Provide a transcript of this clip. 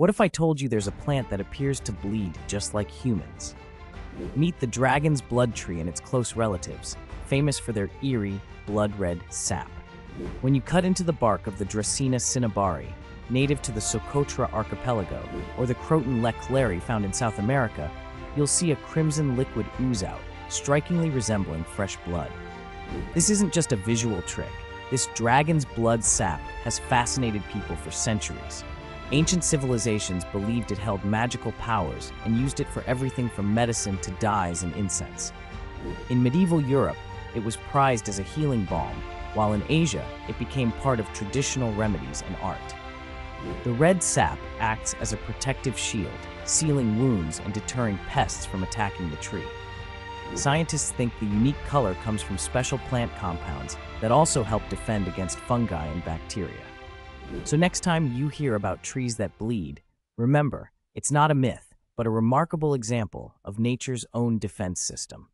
What if I told you there's a plant that appears to bleed just like humans? Meet the dragon's blood tree and its close relatives, famous for their eerie, blood-red sap. When you cut into the bark of the Dracaena cinnabari, native to the Socotra archipelago, or the Croton lechleri found in South America, you'll see a crimson liquid ooze out, strikingly resembling fresh blood. This isn't just a visual trick. This dragon's blood sap has fascinated people for centuries. Ancient civilizations believed it held magical powers and used it for everything from medicine to dyes and incense. In medieval Europe, it was prized as a healing balm, while in Asia, it became part of traditional remedies and art. The red sap acts as a protective shield, sealing wounds and deterring pests from attacking the tree. Scientists think the unique color comes from special plant compounds that also help defend against fungi and bacteria. So next time you hear about trees that bleed, remember, it's not a myth, but a remarkable example of nature's own defense system.